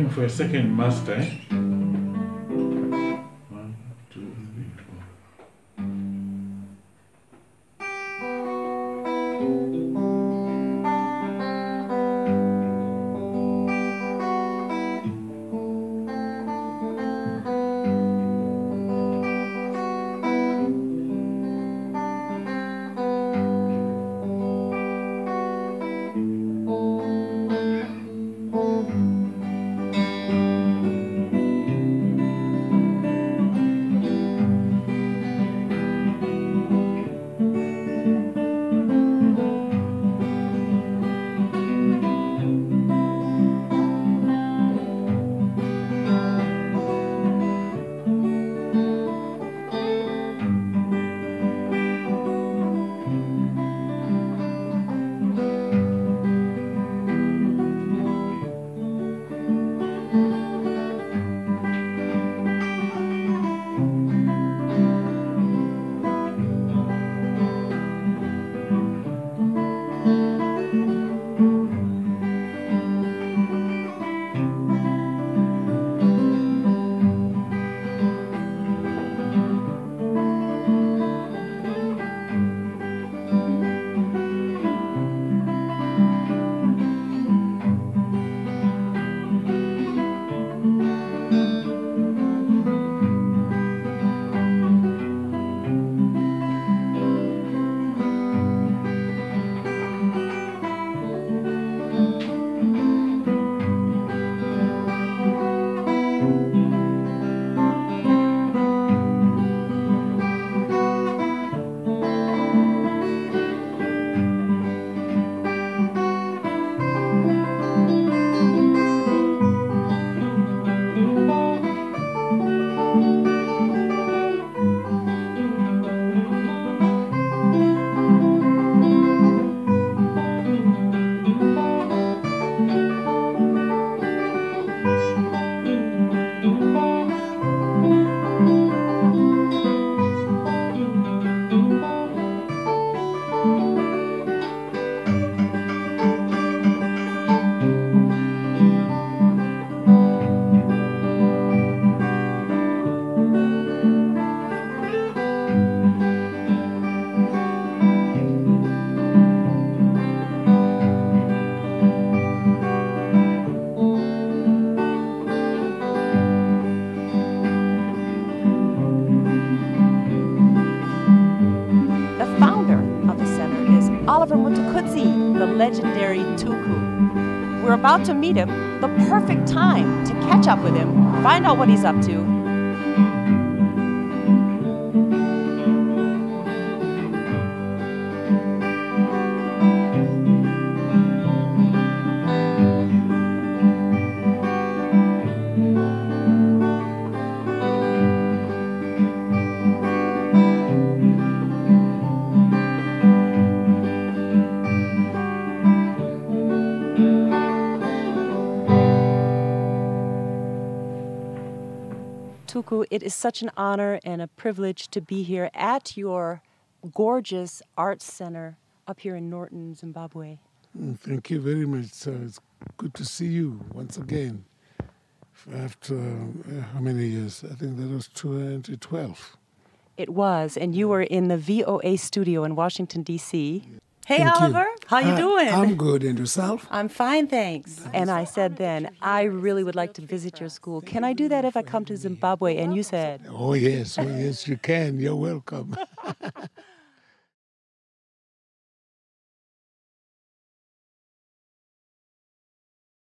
looking for a second master. Oliver Mtukudzi, the legendary Tuku. We're about to meet him, the perfect time to catch up with him, find out what he's up to. Tuku, it is such an honor and a privilege to be here at your gorgeous arts center up here in Norton, Zimbabwe. Mm, Thank you very much. sir. it's good to see you once again. After uh, how many years? I think that was 2012. It was, and you were in the VOA studio in Washington D.C. Hey, Thank you. Oliver, how you Hi, doing? I'm good. And yourself? I'm fine, thanks. And I said then, I really would like to visit your school. Can I do that if I come to Zimbabwe? And you said, Oh yes, oh yes, you can. You're welcome.